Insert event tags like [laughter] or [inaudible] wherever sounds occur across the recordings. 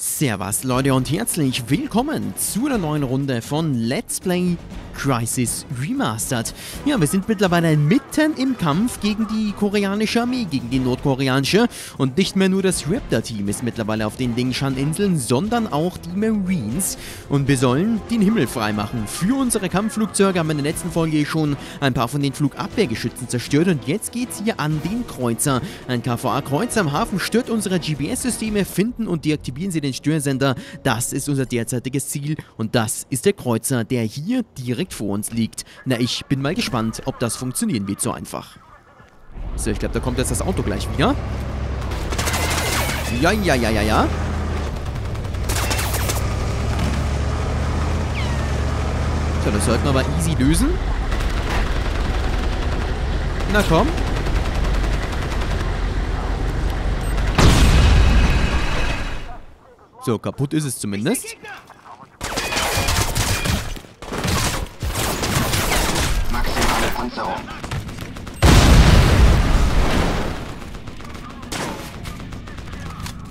Servus Leute und herzlich willkommen zu einer neuen Runde von Let's Play Crisis Remastered. Ja, wir sind mittlerweile mitten im Kampf gegen die koreanische Armee, gegen die nordkoreanische. Und nicht mehr nur das Raptor-Team ist mittlerweile auf den Dingshan-Inseln, sondern auch die Marines. Und wir sollen den Himmel freimachen. Für unsere Kampfflugzeuge haben wir in der letzten Folge schon ein paar von den Flugabwehrgeschützen zerstört. Und jetzt geht es hier an den Kreuzer. Ein KVA-Kreuzer am Hafen stört unsere GPS-Systeme, finden und deaktivieren sie den Störsender. Das ist unser derzeitiges Ziel. Und das ist der Kreuzer, der hier direkt vor uns liegt. Na, ich bin mal gespannt, ob das funktionieren wird so einfach. So, ich glaube, da kommt jetzt das Auto gleich wieder. Ja, ja, ja, ja, ja. So, das sollten wir aber easy lösen. Na komm. So, kaputt ist es zumindest. Maximale Panzerung.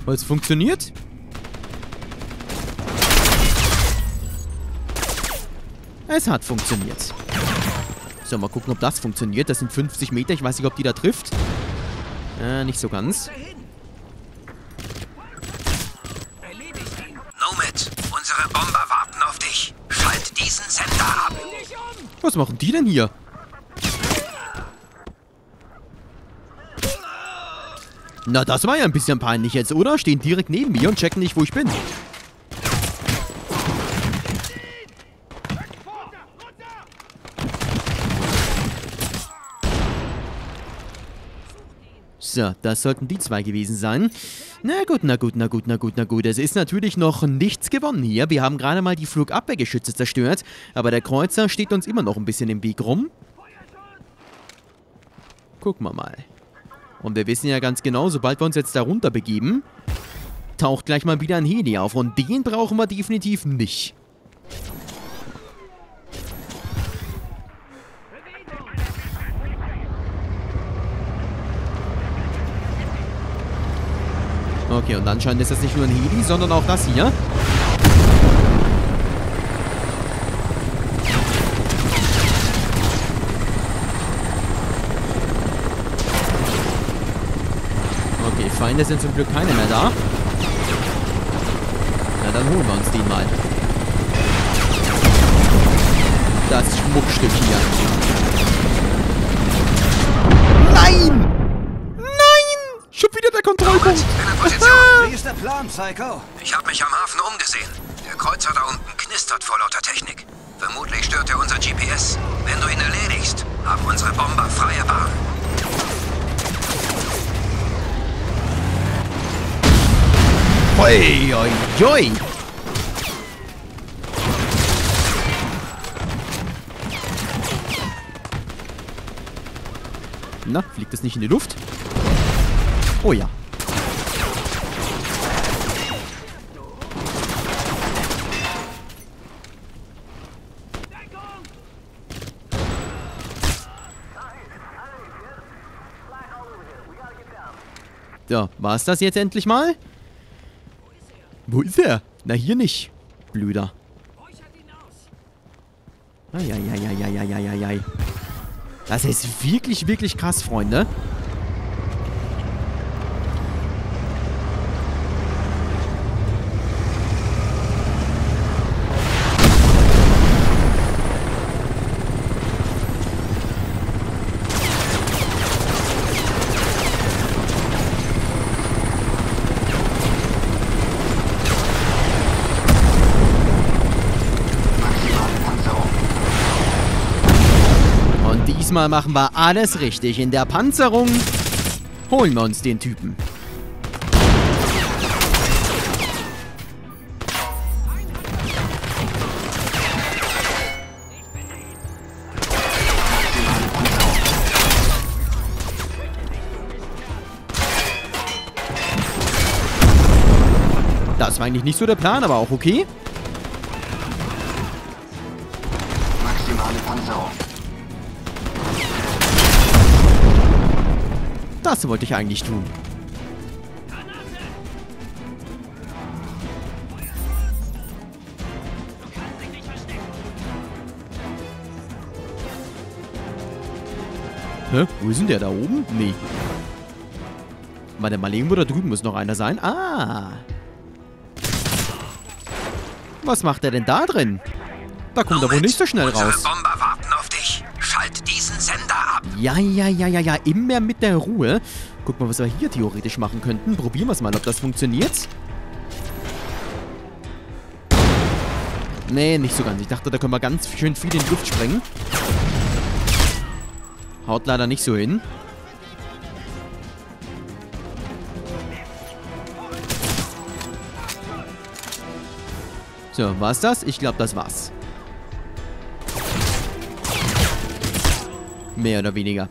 Weil es funktioniert. Es hat funktioniert. So, mal gucken, ob das funktioniert. Das sind 50 Meter. Ich weiß nicht, ob die da trifft. Äh, nicht so ganz. Nomad, unsere Bomber warten auf dich. Schalt diesen Sender ab. Was machen die denn hier? Na, das war ja ein bisschen peinlich jetzt, oder? Stehen direkt neben mir und checken nicht, wo ich bin. So, das sollten die zwei gewesen sein. Na gut, na gut, na gut, na gut, na gut. Es ist natürlich noch nichts gewonnen hier. Wir haben gerade mal die Flugabwehrgeschütze zerstört, aber der Kreuzer steht uns immer noch ein bisschen im Weg rum. Gucken wir mal. Und wir wissen ja ganz genau, sobald wir uns jetzt da runter begeben, taucht gleich mal wieder ein Heli auf. Und den brauchen wir definitiv nicht. Okay, und anscheinend ist das nicht nur ein Heli, sondern auch das hier. Okay, Feinde sind zum Glück keine mehr da. Na, dann holen wir uns den mal. Das Schmuckstück hier. Nein! Nein! Schon wieder der Kontrollpunkt. Position. Wie ist der Plan, Psycho? Ich habe mich am Hafen umgesehen. Der Kreuzer da unten knistert vor lauter Technik. Vermutlich stört er unser GPS. Wenn du ihn erledigst, haben unsere Bomber freie Bahn. Hoi, hoi, hoi. Na, fliegt es nicht in die Luft? Oh ja. So, war es das jetzt endlich mal? Wo ist er? Na, hier nicht. Blöder. Eieieiei. Das ist wirklich, wirklich krass, Freunde. Maximale Panzerung. Und diesmal machen wir alles richtig. In der Panzerung holen wir uns den Typen. Das war eigentlich nicht so der Plan, aber auch okay. Straße wollte ich eigentlich tun? Hä? Wo ist denn der? Da oben? Nee. Warte mal, irgendwo da drüben muss noch einer sein. Ah! Was macht er denn da drin? Da kommt er wohl nicht so schnell raus. Bombe ja, ja, ja, ja, ja. Immer mit der Ruhe. Guck mal, was wir hier theoretisch machen könnten. Probieren wir es mal, ob das funktioniert. Nee, nicht so ganz. Ich dachte, da können wir ganz schön viel in die Luft sprengen. Haut leider nicht so hin. So, war's das? Ich glaube, das war's. Mehr oder weniger.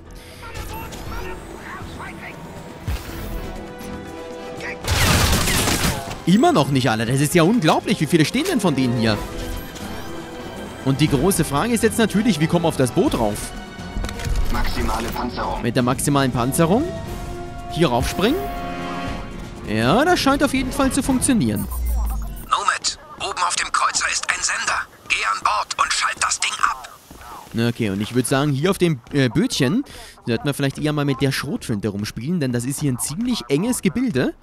Immer noch nicht alle. Das ist ja unglaublich. Wie viele stehen denn von denen hier? Und die große Frage ist jetzt natürlich, wie kommen wir auf das Boot rauf? Maximale Panzerung. Mit der maximalen Panzerung? Hier raufspringen? Ja, das scheint auf jeden Fall zu funktionieren. Okay, und ich würde sagen, hier auf dem äh, Bötchen sollten wir vielleicht eher mal mit der Schrotflinte rumspielen, denn das ist hier ein ziemlich enges Gebilde.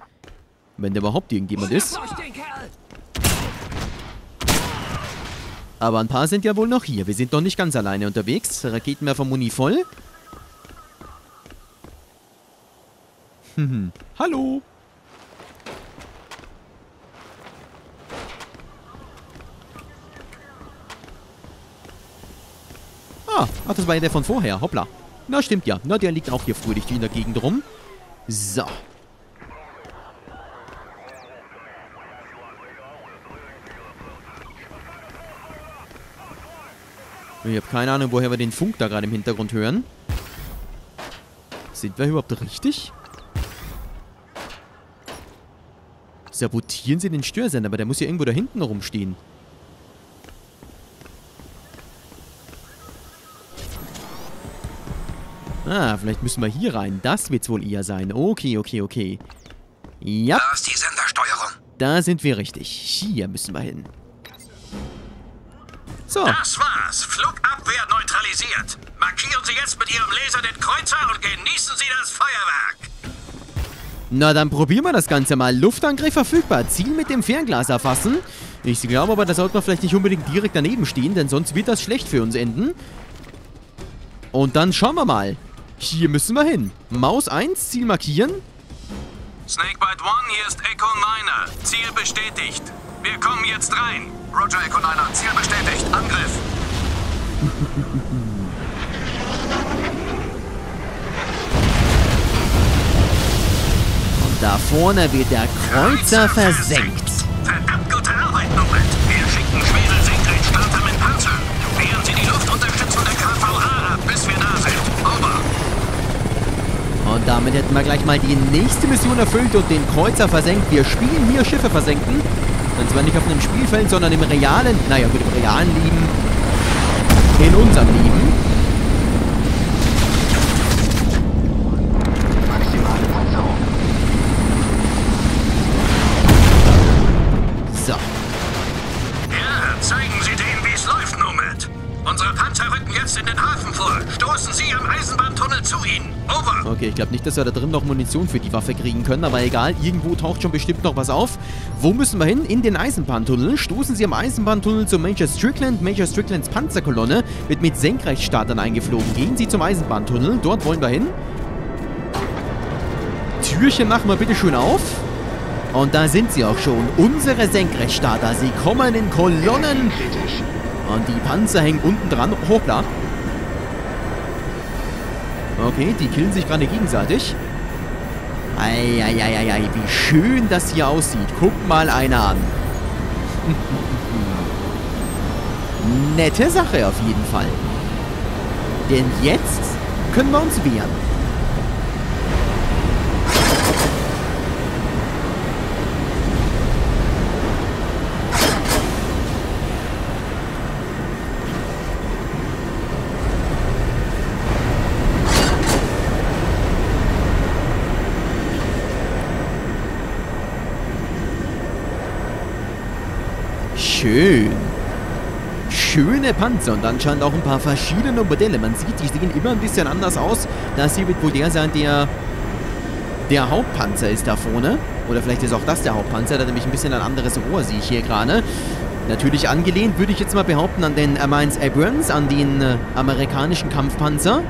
Wenn da überhaupt irgendjemand ist. Aber ein paar sind ja wohl noch hier. Wir sind noch nicht ganz alleine unterwegs. Raketenwerfer Muni voll. [laughs] Hallo. Ah, ach, das war ja der von vorher. Hoppla. Na, stimmt ja. Na, der liegt auch hier fröhlich in der Gegend rum. So. Ich habe keine Ahnung, woher wir den Funk da gerade im Hintergrund hören. Sind wir überhaupt richtig? Sabotieren sie den Störsender, aber der muss ja irgendwo da hinten rumstehen. Ah, vielleicht müssen wir hier rein. Das wird's wohl eher sein. Okay, okay, okay. Ja, Da ist die Sendersteuerung. da sind wir richtig. Hier müssen wir hin. So, Das war's. Flugabwehr neutralisiert. Markieren Sie jetzt mit Ihrem Laser den Kreuzer und genießen Sie das Feuerwerk. na dann probieren wir das Ganze mal. Luftangriff verfügbar. Ziel mit dem Fernglas erfassen. Ich glaube aber, da sollten wir vielleicht nicht unbedingt direkt daneben stehen, denn sonst wird das schlecht für uns enden. Und dann schauen wir mal. Hier müssen wir hin. Maus 1, Ziel markieren. Snakebite One, hier ist Echo Niner. Ziel bestätigt. Wir kommen jetzt rein. Roger, Echo Niner. Ziel bestätigt. Angriff. Und da vorne wird der Kreuzer versenkt. Verdammt gute Arbeit, Nomad. Wir schicken schwere Senkrechtstarter mit Panzern. Wehren Sie die Luftunterstützung der KVA ab, bis wir da sind. Over. Und damit hätten wir gleich mal die nächste Mission erfüllt und den Kreuzer versenkt. Wir spielen hier Schiffe versenken. Und zwar nicht auf einem Spielfeld, sondern im realen, naja gut, im realen Leben. In unserem Leben. Ich glaube nicht, dass wir da drin noch Munition für die Waffe kriegen können, aber egal, irgendwo taucht schon bestimmt noch was auf. Wo müssen wir hin? In den Eisenbahntunnel. Stoßen Sie am Eisenbahntunnel zu Major Strickland. Major Stricklands Panzerkolonne wird mit Senkrechtstartern eingeflogen. Gehen Sie zum Eisenbahntunnel. Dort wollen wir hin. Türchen machen wir bitte schön auf. Und da sind sie auch schon. Unsere Senkrechtstarter. Sie kommen in Kolonnen. Und die Panzer hängen unten dran. Hoppla. Okay, die killen sich gerade gegenseitig. Eieieiei, wie schön das hier aussieht. Guck mal einer an. [laughs] Nette Sache auf jeden Fall. Denn jetzt können wir uns wehren. Schön. schöne Panzer und anscheinend auch ein paar verschiedene Modelle. Man sieht, die sehen immer ein bisschen anders aus. Das hier wird wohl der sein, der der Hauptpanzer ist da vorne. Oder vielleicht ist auch das der Hauptpanzer. Da hat nämlich ein bisschen ein anderes Rohr, sehe ich hier gerade. Natürlich angelehnt, würde ich jetzt mal behaupten, an den Airmines Abrams, an den äh, amerikanischen Kampfpanzer.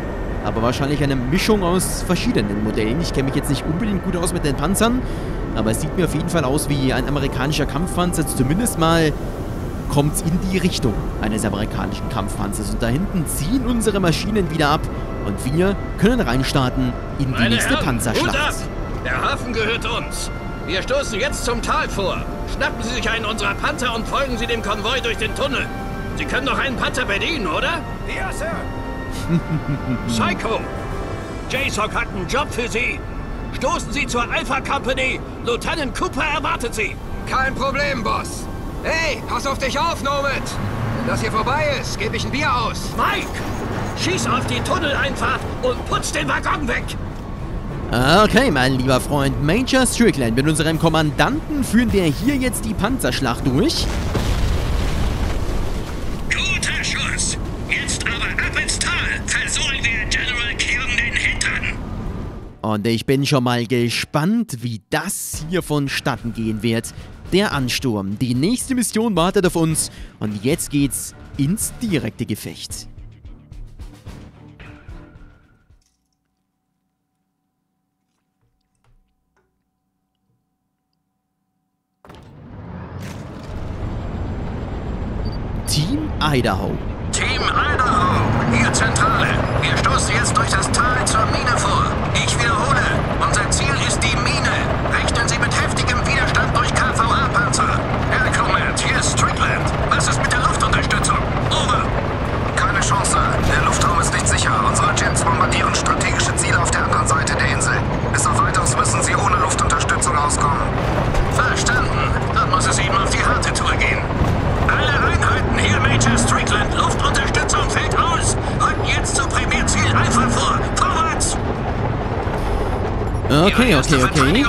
Aber wahrscheinlich eine Mischung aus verschiedenen Modellen. Ich kenne mich jetzt nicht unbedingt gut aus mit den Panzern. Aber es sieht mir auf jeden Fall aus wie ein amerikanischer Kampfpanzer. Zumindest mal kommt es in die Richtung eines amerikanischen Kampfpanzers. Und da hinten ziehen unsere Maschinen wieder ab. Und wir können reinstarten in die Meine nächste Herren, Panzerschlacht. Ab! Der Hafen gehört uns. Wir stoßen jetzt zum Tal vor. Schnappen Sie sich einen unserer Panzer und folgen Sie dem Konvoi durch den Tunnel. Sie können doch einen Panzer bedienen, oder? Ja, Sir. [laughs] Psycho! JSOC hat einen Job für Sie. Stoßen Sie zur Alpha Company. Lieutenant Cooper erwartet Sie. Kein Problem, Boss. Hey, pass auf dich auf, Nomad. Wenn das hier vorbei ist, gebe ich ein Bier aus. Mike! Schieß auf die Tunneleinfahrt und putz den Waggon weg! Okay, mein lieber Freund Major Strickland, mit unserem Kommandanten führen wir hier jetzt die Panzerschlacht durch. Guter Schuss. Jetzt aber ab ins Tal. Versohlen wir General Kyung den Hintern. Und ich bin schon mal gespannt, wie das hier vonstatten gehen wird. Der Ansturm. Die nächste Mission wartet auf uns. Und jetzt geht's ins direkte Gefecht. Team Idaho. Team Idaho, hier Zentrale. Wir stoßen jetzt durch das Tal zur Mine Okay, okay, okay.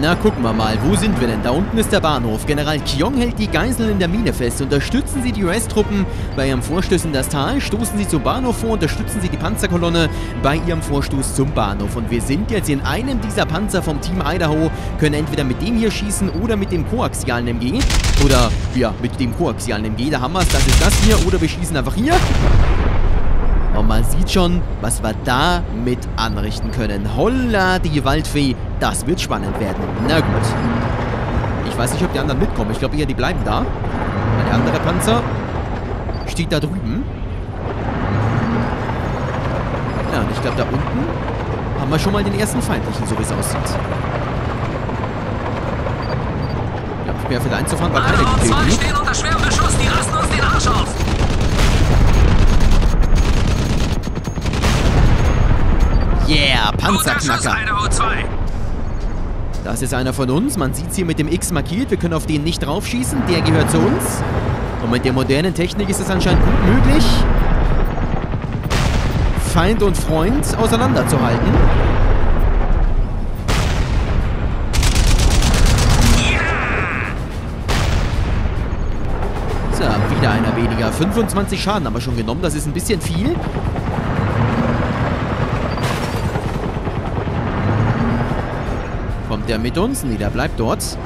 Na, gucken wir mal. Wo sind wir denn? Da unten ist der Bahnhof. General Kyong hält die Geiseln in der Mine fest. Unterstützen Sie die US-Truppen bei ihrem Vorstoß in das Tal. Stoßen Sie zum Bahnhof vor. Unterstützen Sie die Panzerkolonne bei ihrem Vorstoß zum Bahnhof. Und wir sind jetzt in einem dieser Panzer vom Team Idaho. Können entweder mit dem hier schießen oder mit dem koaxialen MG. Oder, ja, mit dem koaxialen MG. Da haben wir es. Das ist das hier. Oder wir schießen einfach hier. Und man sieht schon, was wir da mit anrichten können. Holla, die Waldfee. Das wird spannend werden. Na gut. Ich weiß nicht, ob die anderen mitkommen. Ich glaube eher, die bleiben da. Der andere Panzer steht da drüben. Ja, und ich glaube, da unten haben wir schon mal den ersten feindlichen, so wie es aussieht. Ja, schwer für einzufahren, weil keiner 2 getötet. stehen unter schwerem Beschuss. Die rasten uns den Arsch auf. Yeah, Panzerknacker. Idaho 2. Das ist einer von uns. Man sieht es hier mit dem X markiert. Wir können auf den nicht draufschießen. Der gehört zu uns. Und mit der modernen Technik ist es anscheinend gut möglich, Feind und Freund auseinanderzuhalten. So, wieder einer weniger. 25 Schaden haben wir schon genommen. Das ist ein bisschen viel. Kommt der mit uns? Nee, der bleibt dort. [laughs]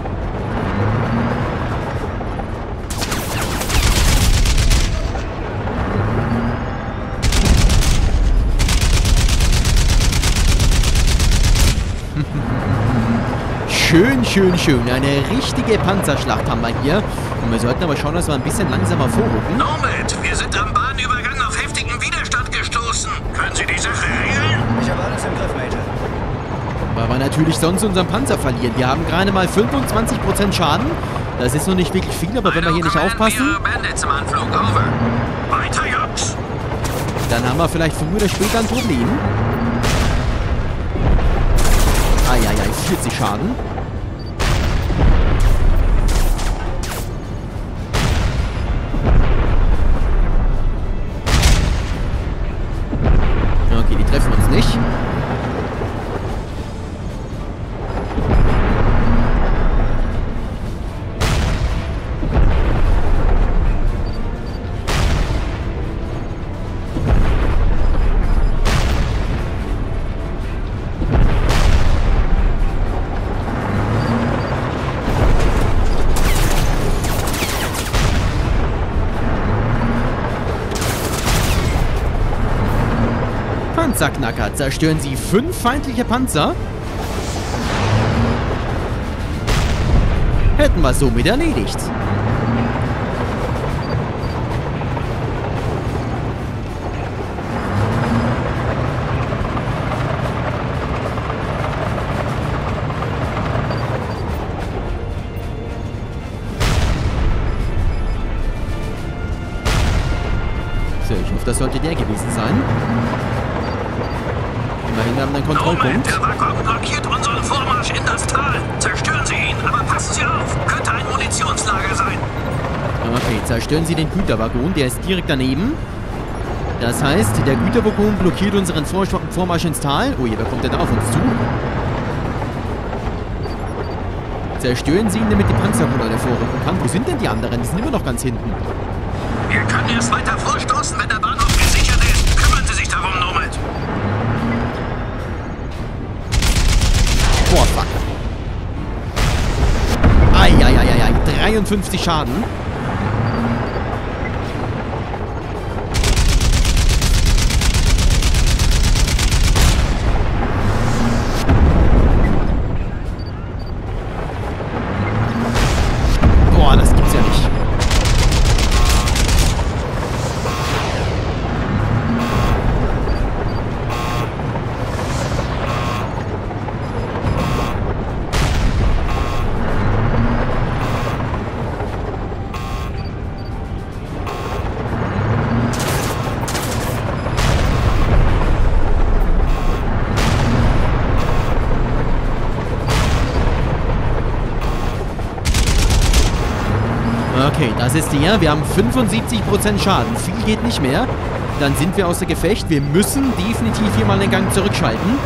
Schön, schön, schön. Eine richtige Panzerschlacht haben wir hier. Und wir sollten aber schauen, dass wir ein bisschen langsamer vorrücken. Nomad, wir sind am Weil wir natürlich sonst unseren Panzer verlieren. Wir haben gerade mal 25% Schaden. Das ist noch nicht wirklich viel, aber wenn wir hier nicht aufpassen, dann haben wir vielleicht früher oder später ein Problem. Eieiei, 40 Schaden. Panzerknacker. Zerstören sie fünf feindliche Panzer. Hätten wir somit erledigt. So, ich das sollte der gewesen sein. Kontrollpunkt. der Waggon blockiert unseren Vormarsch in das Tal. Zerstören Sie ihn, aber passen Sie auf. Könnte ein Munitionslager sein. Okay, zerstören Sie den Güterwaggon, der ist direkt daneben. Das heißt, der Güterwaggon blockiert unseren Vor Vormarsch ins Tal. Oh je, wer kommt denn da auf uns zu? Zerstören Sie ihn, damit die Panzerkolonne vorrücken kann. Wo sind denn die anderen? Die sind immer noch ganz hinten. Wir können erst weiter vorstoßen, wenn der Bahnhof 53 Schaden. Okay, das ist der. Wir haben 75% Schaden. Viel geht nicht mehr. Dann sind wir außer Gefecht. Wir müssen definitiv hier mal den Gang zurückschalten.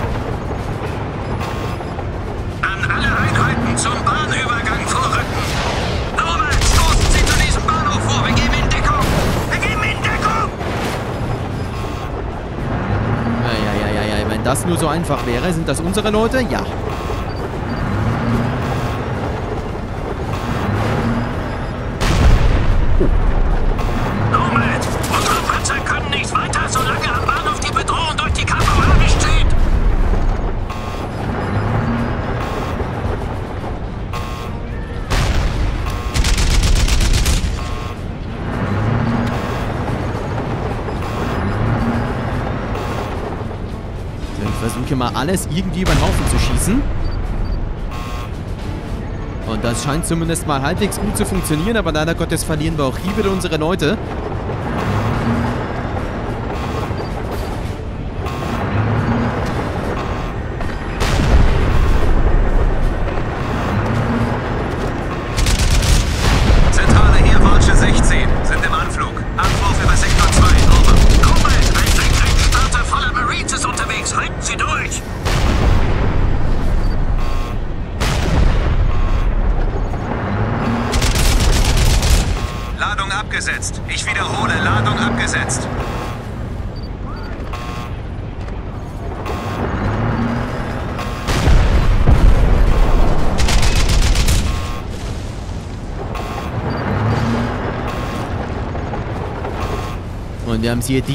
An alle Einheiten zum Bahnübergang vorrücken. Nomad, stoßen Sie zu diesem Bahnhof vor. Wir geben Ihnen Deckung. Wir geben Ihnen Deckung. Eieieiei, wenn das nur so einfach wäre, sind das unsere Leute? Ja. Alles irgendwie über den Haufen zu schießen. Und das scheint zumindest mal halbwegs gut zu funktionieren, aber leider Gottes verlieren wir auch hier wieder unsere Leute.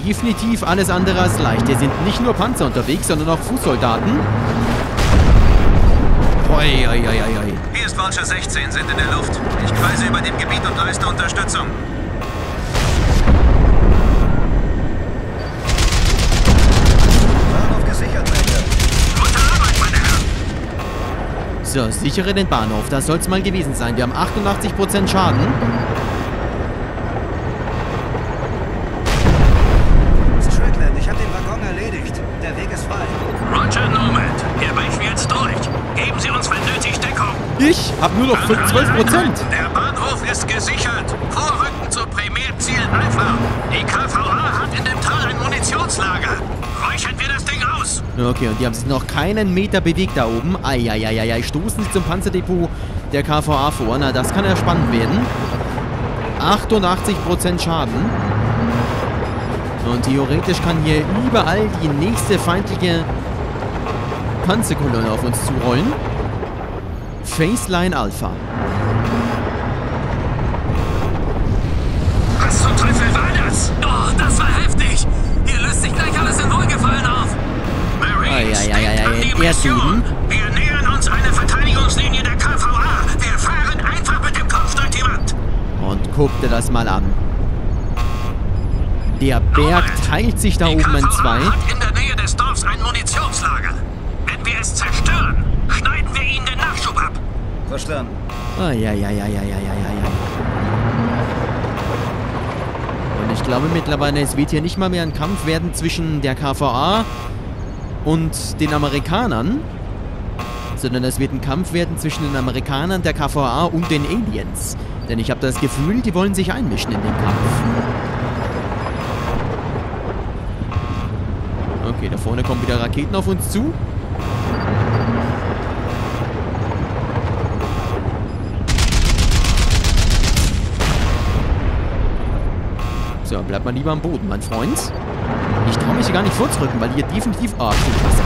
Definitiv alles andere als leicht. Hier sind nicht nur Panzer unterwegs, sondern auch Fußsoldaten. Hoi, hoi, hoi. Hier ist Vulture 16, sind in der Luft. Ich kreise über dem Gebiet und leiste Unterstützung. Bahnhof gesichert, Major. Gute Arbeit, meine Herren. So, sichere den Bahnhof. Das soll es mal gewesen sein. Wir haben 88% Schaden. Ich habe nur noch 12%. Der Bahnhof ist gesichert. Vorrücken zu Primärziel Alpha. Die KVA hat in dem Tal ein Munitionslager. Räuchern wir das Ding aus. Okay, und die haben sich noch keinen Meter bewegt da oben. Eieieiei, stoßen sie zum Panzerdepot der KVA vor. Na, das kann ja spannend werden. 88% Schaden. Und theoretisch kann hier überall die nächste feindliche Panzerkolonne auf uns zurollen. Faceline Alpha. Was zum Teufel war das? Oh, das war heftig. Hier löst sich gleich alles in Wohlgefallen auf. Marines, Ei, ei, ei, ei, denkt an die. Mission. Wir nähern uns einer Verteidigungslinie der KVA. Wir fahren einfach mit dem Kopf durch die Wand. Und guck dir das mal an. Der Berg teilt sich da oben in zwei. hat in der Nähe des Dorfs ein Munitionslager. Wenn wir es zerstören, schneiden wir ihnen den Nachschub Verstanden. Eieieiei. Und ich glaube mittlerweile, es wird hier nicht mal mehr ein Kampf werden zwischen der KVA und den Amerikanern, sondern es wird ein Kampf werden zwischen den Amerikanern, der KVA und den Aliens. Denn ich habe das Gefühl, die wollen sich einmischen in den Kampf. Okay, da vorne kommen wieder Raketen auf uns zu. So, bleib mal lieber am Boden, mein Freund. Ich traue mich hier gar nicht vorzurücken, weil hier definitiv... Ah, stimmt, Wasser.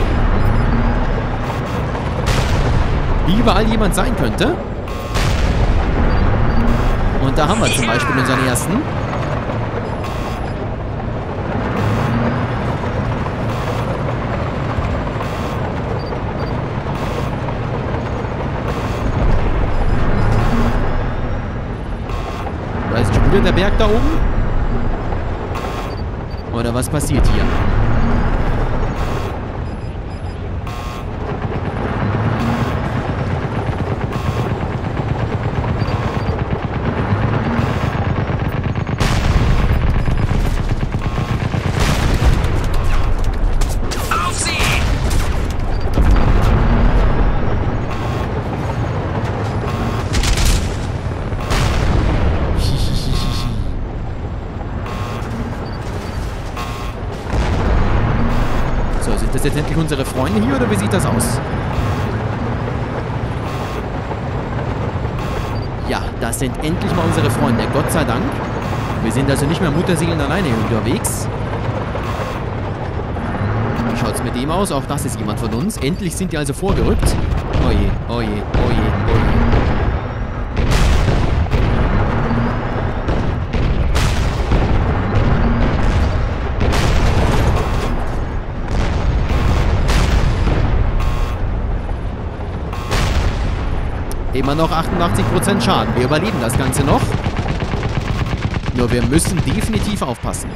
Überall jemand sein könnte. Und da haben wir zum Beispiel unseren ersten. Da ist schon wieder der Berg da oben. Oder was passiert hier? Das jetzt endlich unsere Freunde hier oder wie sieht das aus? Ja, das sind endlich mal unsere Freunde, Gott sei Dank. Wir sind also nicht mehr Mutterseelen alleine unterwegs. Wie schaut's mit dem aus? Auch das ist jemand von uns. Endlich sind die also vorgerückt. Oje, oje, oje, oje. Immer noch 88% Schaden. Wir überleben das Ganze noch. Nur wir müssen definitiv aufpassen.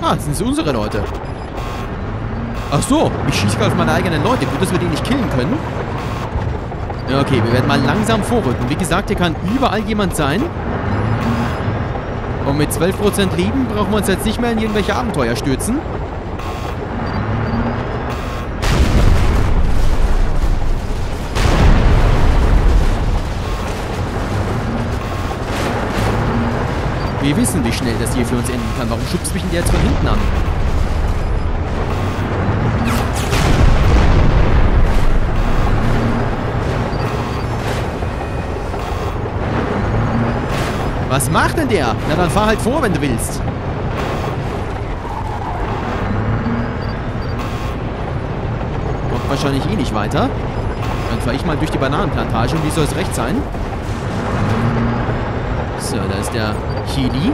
Ah, das sind unsere Leute. Ach so, ich schieße auf meine eigenen Leute. Gut, dass wir die nicht killen können. Okay, wir werden mal langsam vorrücken. Wie gesagt, hier kann überall jemand sein. Und mit 12% Leben brauchen wir uns jetzt nicht mehr in irgendwelche Abenteuer stürzen. Wir wissen, wie schnell das hier für uns enden kann. Warum schubst mich denn der jetzt von hinten an? Was macht denn der? Na dann fahr halt vor, wenn du willst. Kommt wahrscheinlich eh nicht weiter. Dann fahr ich mal durch die Bananenplantage und wie soll es recht sein? So, da ist der Chili.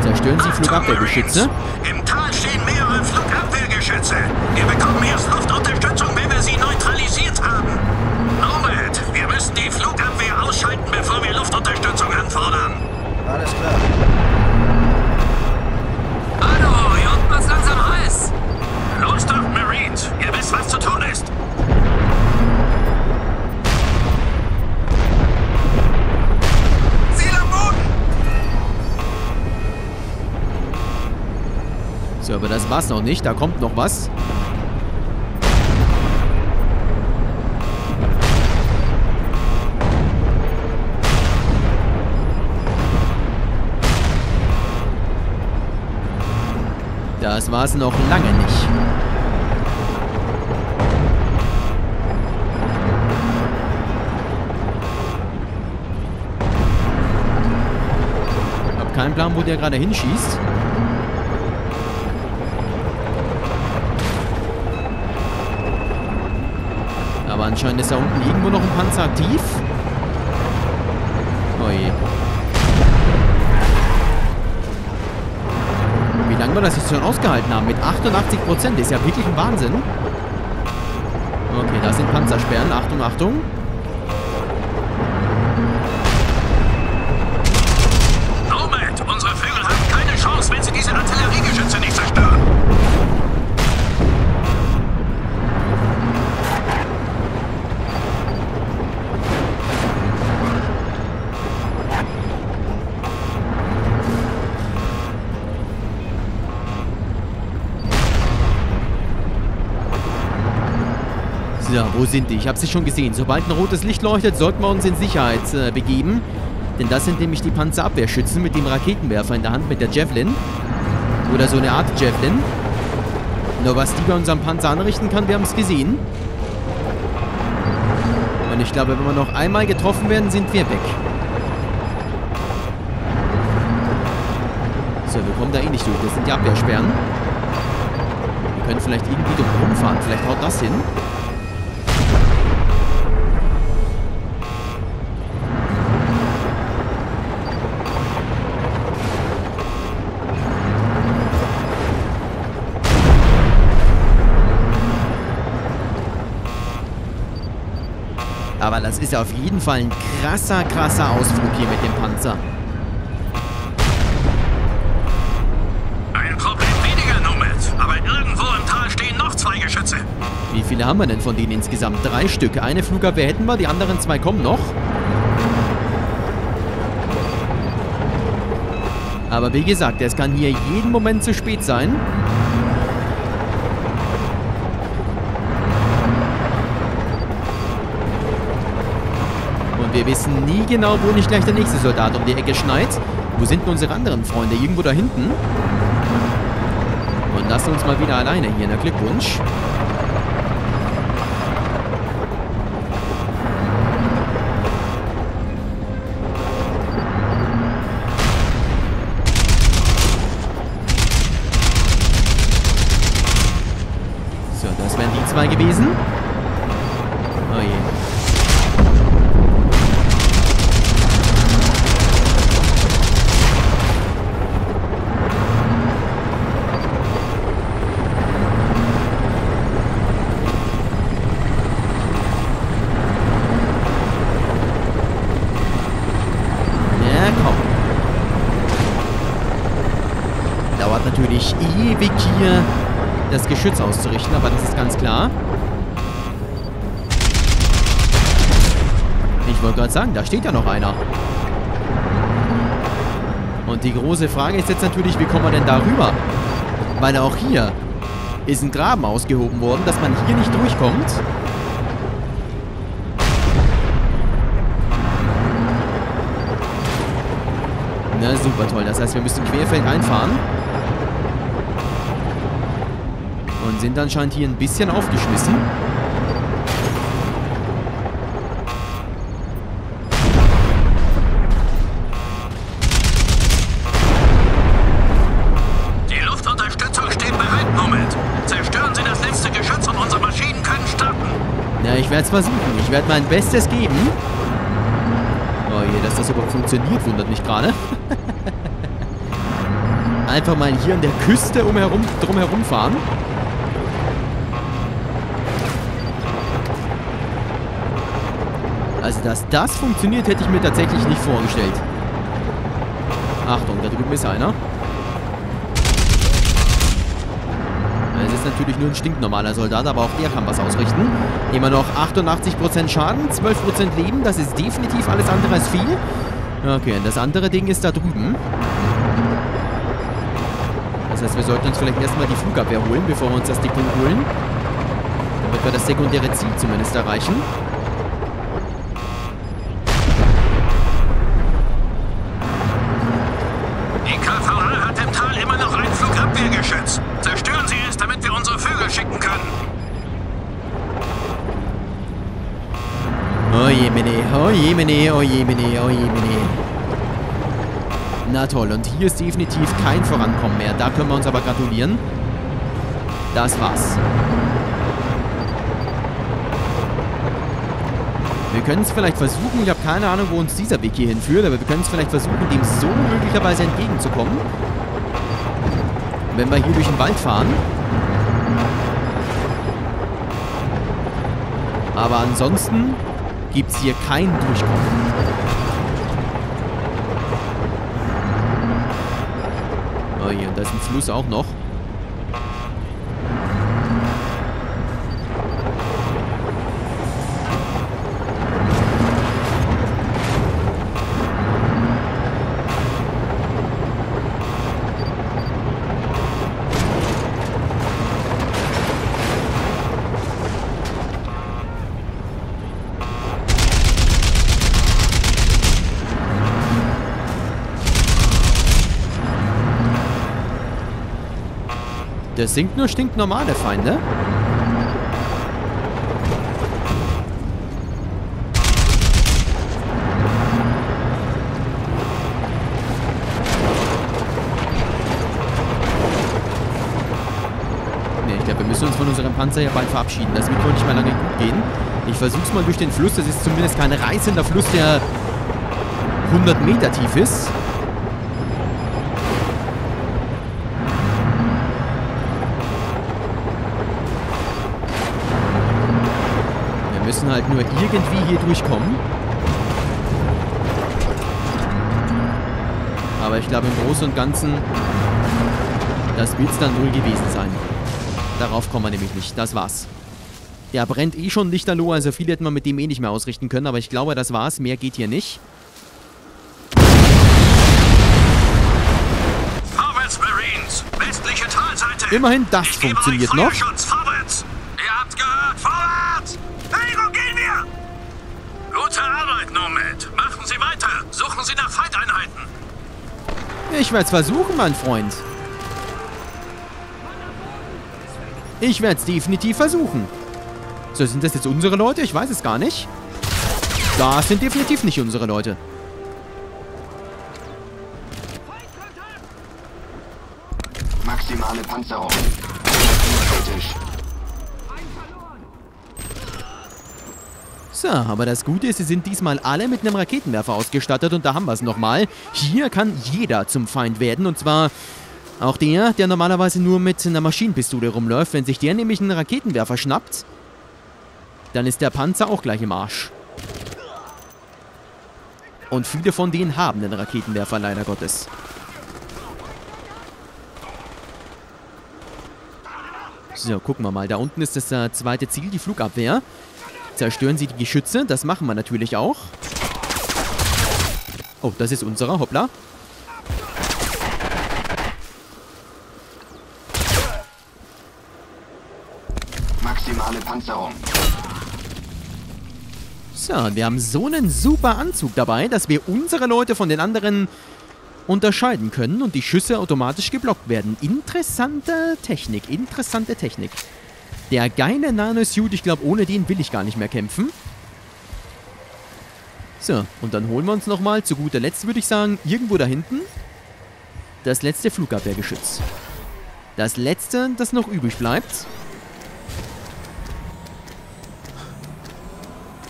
Zerstören Sie Flugabwehrgeschütze. Im Tal stehen mehrere Flugabwehrgeschütze. Wir bekommen erst Luftunterstützung, wenn wir sie neutralisiert haben. Nomad, wir müssen die Flugabwehr ausschalten, bevor wir Luftunterstützung anfordern. Alles klar. Hallo, hier unten ist langsam heiß. Los doch, Marines. Ihr wisst, was zu tun ist. Ziel am Boden. So, aber das war's noch nicht. Da kommt noch was. Das war es noch lange nicht. Hab keinen Plan, wo der gerade hinschießt. Aber anscheinend ist da unten irgendwo noch ein Panzer aktiv. Oh je. Wir das jetzt schon ausgehalten haben. Mit 88% ist ja wirklich ein Wahnsinn. Okay, da sind Panzersperren. Achtung, Achtung. So, wo sind die? Ich habe sie schon gesehen. Sobald ein rotes Licht leuchtet, sollten wir uns in Sicherheit äh, begeben. Denn das sind nämlich die Panzerabwehrschützen mit dem Raketenwerfer in der Hand, mit der Javelin. Oder so eine Art Javelin. Nur was die bei unserem Panzer anrichten kann, wir haben es gesehen. Und ich glaube, wenn wir noch einmal getroffen werden, sind wir weg. So, wir kommen da eh nicht durch. Das sind die Abwehrsperren. Wir können vielleicht irgendwie drum rumfahren. Vielleicht haut das hin. Das ist auf jeden Fall ein krasser, krasser Ausflug hier mit dem Panzer. Ein Problem weniger, Nomad. Aber irgendwo im Tal stehen noch zwei Geschütze. Wie viele haben wir denn von denen insgesamt? Drei Stück. Eine Flugabwehr hätten wir, die anderen zwei kommen noch. Aber wie gesagt, es kann hier jeden Moment zu spät sein. Wir wissen nie genau, wo nicht gleich der nächste Soldat um die Ecke schneit. Wo sind denn unsere anderen Freunde? Irgendwo da hinten? Und lassen uns mal wieder alleine hier. Na, Glückwunsch. So, das wären die zwei gewesen. Oh je. Ja, komm. Dauert natürlich ewig hier das Geschütz auszurichten, aber das ist ganz klar. Ich wollte gerade sagen, da steht ja noch einer. Und die große Frage ist jetzt natürlich, wie kommen wir denn da rüber? Weil auch hier ist ein Graben ausgehoben worden, dass man hier nicht durchkommt. Na, super toll. Das heißt, wir müssen querfeld einfahren. Und sind anscheinend hier ein bisschen aufgeschmissen. Versuchen. Ich werde mein Bestes geben. Oh je, dass das überhaupt funktioniert, wundert mich gerade. [laughs] Einfach mal hier an der Küste umherum, drumherum fahren. Also, dass das funktioniert, hätte ich mir tatsächlich nicht vorgestellt. Achtung, da drüben ist einer. Es ist natürlich nur ein stinknormaler Soldat, aber auch der kann was ausrichten. Immer noch 88% Schaden, 12% Leben, das ist definitiv alles andere als viel. Okay, und das andere Ding ist da drüben. Das heißt, wir sollten uns vielleicht erstmal die Flugabwehr holen, bevor wir uns das Depot holen. Damit wir das sekundäre Ziel zumindest erreichen. Die KVA hat im Tal immer noch ein Flugabwehrgeschütz. Zerstören Sie es, damit wir unsere Vögel schicken können. Oh je, Mene, oh je, Mene, oh je, Mene, je, Mene. Na toll, und hier ist definitiv kein Vorankommen mehr. Da können wir uns aber gratulieren. Das war's. Wir können es vielleicht versuchen, ich habe keine Ahnung, wo uns dieser Weg hier hinführt, aber wir können es vielleicht versuchen, dem so möglicherweise entgegenzukommen. Wenn wir hier durch den Wald fahren. Aber ansonsten gibt es hier kein Durchkommen. Oh hier, und da ist ein Fluss auch noch. Das sind nur stinknormale Feinde. Ne, ich glaube, wir müssen uns von unserem Panzer ja bald verabschieden. Das wird wohl nicht mehr lange gut gehen. Ich versuch's mal durch den Fluss. Das ist zumindest kein reißender Fluss, der 100 Meter tief ist. Müssen halt nur irgendwie hier durchkommen. Aber ich glaube im Großen und Ganzen, das wird es dann wohl gewesen sein. Darauf kommen wir nämlich nicht. Das war's. Der brennt eh schon lichterloh, also viel hätten wir mit dem eh nicht mehr ausrichten können. Aber ich glaube, das war's. Mehr geht hier nicht. Immerhin, das funktioniert noch. Arbeit, Nomad. Machen Sie weiter. Suchen Sie nach Feindeinheiten. Ich werde es versuchen, mein Freund. Ich werde es definitiv versuchen. So, sind das jetzt unsere Leute? Ich weiß es gar nicht. Das sind definitiv nicht unsere Leute. Maximale Panzerung. Kritisch. So, aber das Gute ist, sie sind diesmal alle mit einem Raketenwerfer ausgestattet und da haben wir es nochmal. Hier kann jeder zum Feind werden und zwar auch der, der normalerweise nur mit einer Maschinenpistole rumläuft. Wenn sich der nämlich einen Raketenwerfer schnappt, dann ist der Panzer auch gleich im Arsch. Und viele von denen haben einen Raketenwerfer, leider Gottes. So, gucken wir mal. Da unten ist das äh, zweite Ziel, die Flugabwehr. Zerstören sie die Geschütze. Das machen wir natürlich auch. Oh, das ist unserer. Hoppla. Maximale Panzerung. So, wir haben so einen super Anzug dabei, dass wir unsere Leute von den anderen unterscheiden können und die Schüsse automatisch geblockt werden. Interessante Technik, interessante Technik. Der geile Nanosuit, ich glaube, ohne den will ich gar nicht mehr kämpfen. So, und dann holen wir uns nochmal, zu guter Letzt würde ich sagen, irgendwo da hinten, das letzte Flugabwehrgeschütz. Das letzte, das noch übrig bleibt.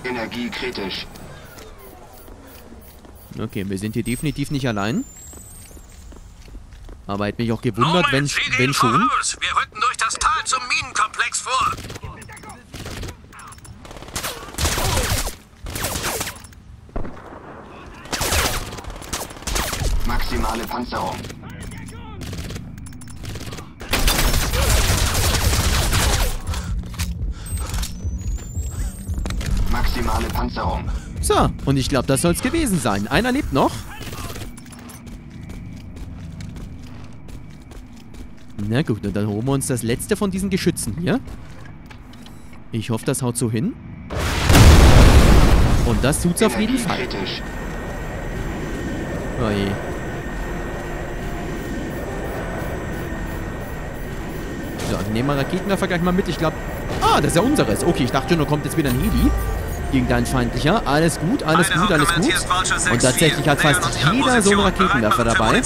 Energie kritisch. Okay, wir sind hier definitiv nicht allein. Aber hätte mich auch gewundert, wenn, wenn schon. Wir rücken durch das Tal zum Minenkomplex vor. Maximale Panzerung. Maximale Panzerung. So, und ich glaube, das soll es gewesen sein. Einer lebt noch. Na gut, und dann holen wir uns das letzte von diesen Geschützen hier. Ich hoffe, das haut so hin. Und das tut's auf jeden Fall. kritisch. Oh je. So, dann nehmen wir Raketenwerfer gleich mal mit. Ich glaube... Ah, das ist ja unseres. Okay, ich dachte schon, da kommt jetzt wieder ein Heli. Gegen dein feindlicher. Alles gut, alles gut, alles gut. Und tatsächlich hat fast jeder so einen Raketenwerfer dabei.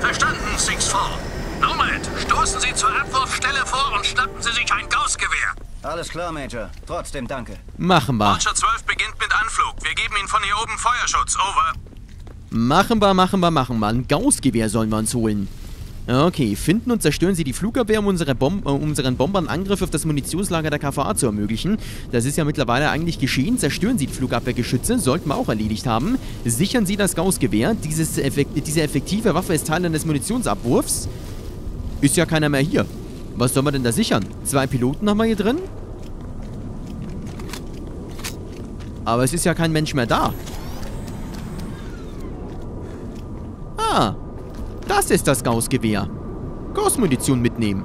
Verstanden, 6-4. Nomad, stoßen Sie zur Abwurfstelle vor und schnappen Sie sich ein Gaussgewehr. Alles klar, Major. Trotzdem danke. Machen wir. Archer 12 beginnt mit Anflug. Wir geben Ihnen von hier oben Feuerschutz. Over. Machen wir, machen wir, machen wir. Ein Gaussgewehr sollen wir uns holen. Okay, finden und zerstören Sie die Flugabwehr, um unsere Bom äh, unseren Bombern Angriff auf das Munitionslager der KVA zu ermöglichen. Das ist ja mittlerweile eigentlich geschehen. Zerstören Sie die Flugabwehrgeschütze, sollten wir auch erledigt haben. Sichern Sie das Gaussgewehr. Dieses effekt diese effektive Waffe ist Teil eines Munitionsabwurfs. Ist ja keiner mehr hier. Was soll man denn da sichern? Zwei Piloten haben wir hier drin. Aber es ist ja kein Mensch mehr da. Ah, das ist das Gaussgewehr. Gaussmunition mitnehmen.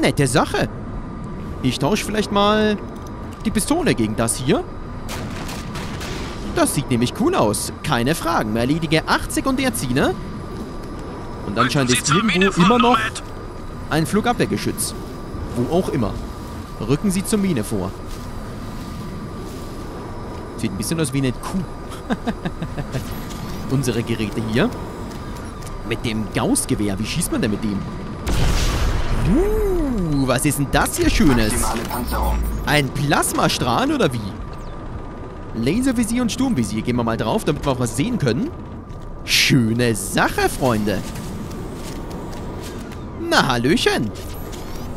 Nette Sache. Ich tausche vielleicht mal die Pistole gegen das hier. Das sieht nämlich cool aus. Keine Fragen. Erledige 8 Sekundärziele. Und anscheinend ist irgendwo immer noch ein Flugabwehrgeschütz. Wo auch immer. Rücken Sie zur Mine vor. Sieht ein bisschen aus wie eine Kuh. [laughs] Unsere Geräte hier. Mit dem Gaussgewehr. Wie schießt man denn mit dem? Uh, was ist denn das hier Schönes? Ein Plasmastrahl oder wie? Laservisier und Sturmvisier. Gehen wir mal drauf, damit wir auch was sehen können. Schöne Sache, Freunde. Na, Hallöchen.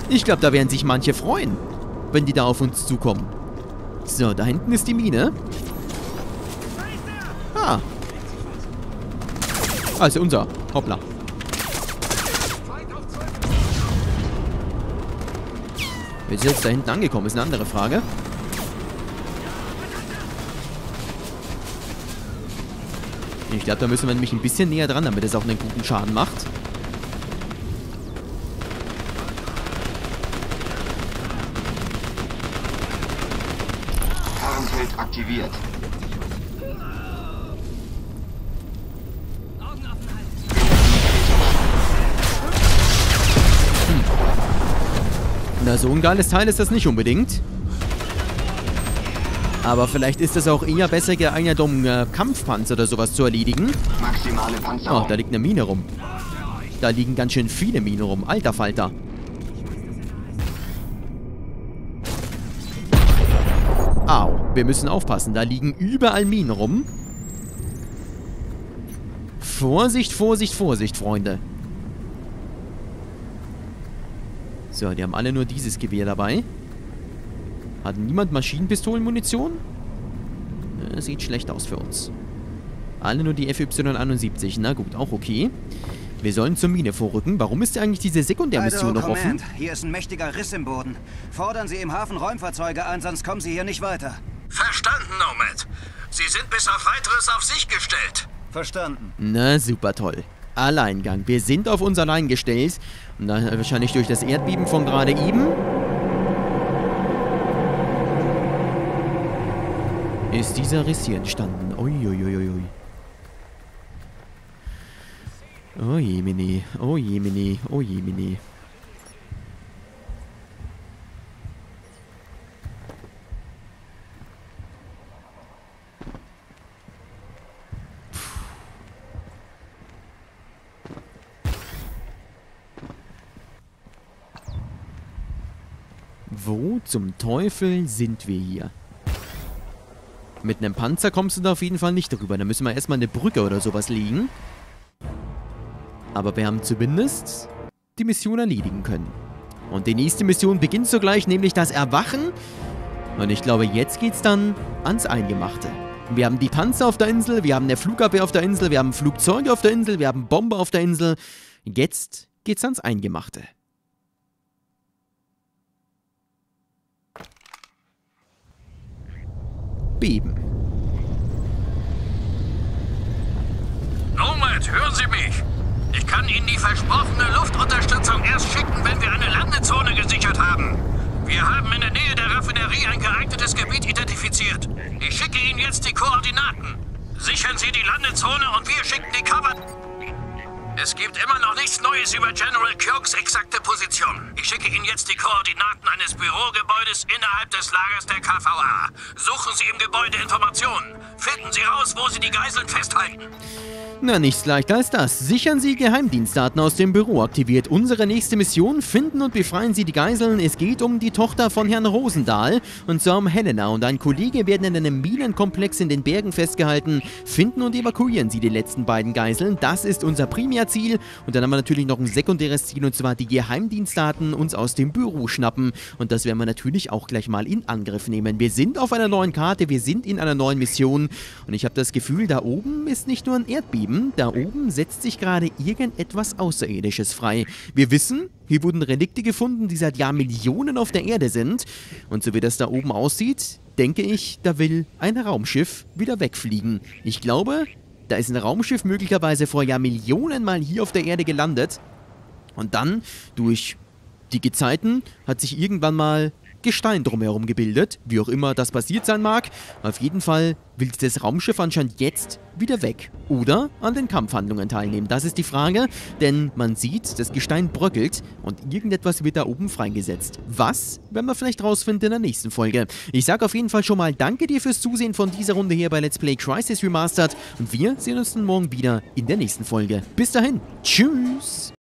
Ich glaube, da werden sich manche freuen, wenn die da auf uns zukommen. So, da hinten ist die Mine. Ah. Also unser. Hoppla. Wie ist jetzt da hinten angekommen? Ist eine andere Frage. Ich glaube, da müssen wir nämlich ein bisschen näher dran, damit es auch einen guten Schaden macht. Tarnfeld aktiviert. Na, so ein geiles Teil ist das nicht unbedingt. Aber vielleicht ist es auch eher besser geeignet, um äh, Kampfpanzer oder sowas zu erledigen. Maximale Oh, Panzerung. da liegt eine Mine rum. Da liegen ganz schön viele Minen rum. Alter Falter. Au, wir müssen aufpassen. Da liegen überall Minen rum. Vorsicht, Vorsicht, Vorsicht, Freunde. So, die haben alle nur dieses Gewehr dabei. Hat niemand Maschinenpistolenmunition? Äh, sieht schlecht aus für uns. Alle nur die FY71. Na gut, auch okay. Wir sollen zur Mine vorrücken. Warum ist eigentlich diese Sekundärmission Idaho noch offen? Command, hier ist ein mächtiger Riss im Boden. Fordern Sie im Hafen Räumfahrzeuge an, sonst kommen Sie hier nicht weiter. Verstanden, Nomad. Sie sind bis auf weiteres auf sich gestellt. Verstanden. Na, super toll. Alleingang. Wir sind auf uns allein gestellt. Und dann wahrscheinlich durch das Erdbeben von gerade eben. Ist dieser Riss hier entstanden. Uiuiuiui. Oh jemine, oh jemine, oh jemine. Wo zum Teufel sind wir hier? Mit einem Panzer kommst du da auf jeden Fall nicht drüber. Da müssen wir erstmal eine Brücke oder sowas legen. Aber wir haben zumindest die Mission erledigen können. Und die nächste Mission beginnt sogleich, nämlich das Erwachen. Und ich glaube, jetzt geht's dann ans Eingemachte. Wir haben die Panzer auf der Insel, wir haben eine Flugabwehr auf der Insel, wir haben Flugzeuge auf der Insel, wir haben Bomber auf der Insel. Jetzt geht's ans Eingemachte. Beben. Nomad, hören Sie mich. Ich kann Ihnen die versprochene Luftunterstützung erst schicken, wenn wir eine Landezone gesichert haben. Wir haben in der Nähe der Raffinerie ein geeignetes Gebiet identifiziert. Ich schicke Ihnen jetzt die Koordinaten. Sichern Sie die Landezone und wir schicken die Cover... Es gibt immer noch nichts Neues über General Kirks exakte Position. Ich schicke Ihnen jetzt die Koordinaten eines Bürogebäudes innerhalb des Lagers der KVA. Suchen Sie im Gebäude Informationen. Finden Sie raus, wo Sie die Geiseln festhalten. Na, nichts leichter als das. Sichern Sie Geheimdienstdaten aus dem Büro, aktiviert unsere nächste Mission, finden und befreien Sie die Geiseln. Es geht um die Tochter von Herrn Rosendahl und zwar um Helena und ein Kollege werden in einem Minenkomplex in den Bergen festgehalten. Finden und evakuieren Sie die letzten beiden Geiseln. Das ist unser Primärziel. Und dann haben wir natürlich noch ein sekundäres Ziel und zwar die Geheimdienstdaten uns aus dem Büro schnappen. Und das werden wir natürlich auch gleich mal in Angriff nehmen. Wir sind auf einer neuen Karte, wir sind in einer neuen Mission und ich habe das Gefühl, da oben ist nicht nur ein Erdbeben, da oben setzt sich gerade irgendetwas Außerirdisches frei. Wir wissen, hier wurden Relikte gefunden, die seit Jahrmillionen auf der Erde sind. Und so wie das da oben aussieht, denke ich, da will ein Raumschiff wieder wegfliegen. Ich glaube, da ist ein Raumschiff möglicherweise vor Jahrmillionen mal hier auf der Erde gelandet. Und dann, durch die Gezeiten, hat sich irgendwann mal Gestein drumherum gebildet, wie auch immer das passiert sein mag. Auf jeden Fall will das Raumschiff anscheinend jetzt wieder weg oder an den Kampfhandlungen teilnehmen. Das ist die Frage, denn man sieht, das Gestein bröckelt und irgendetwas wird da oben freigesetzt. Was, werden wir vielleicht rausfinden in der nächsten Folge. Ich sage auf jeden Fall schon mal danke dir fürs Zusehen von dieser Runde hier bei Let's Play Crisis Remastered und wir sehen uns dann morgen wieder in der nächsten Folge. Bis dahin, tschüss!